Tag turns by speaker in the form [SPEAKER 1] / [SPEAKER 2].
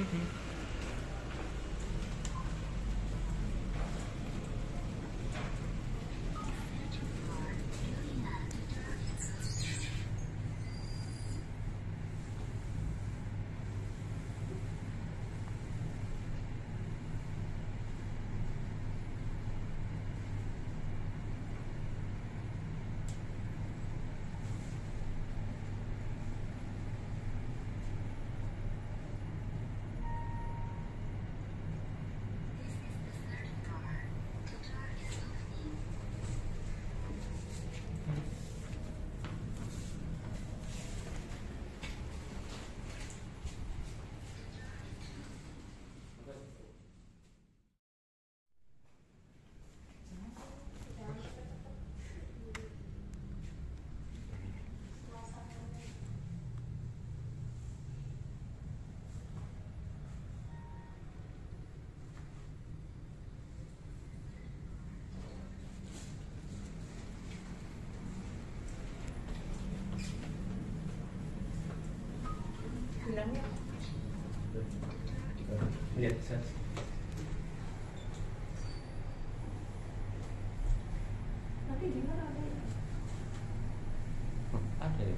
[SPEAKER 1] Mm-hmm. bilangnya lihat saya nanti gimana
[SPEAKER 2] ada ya?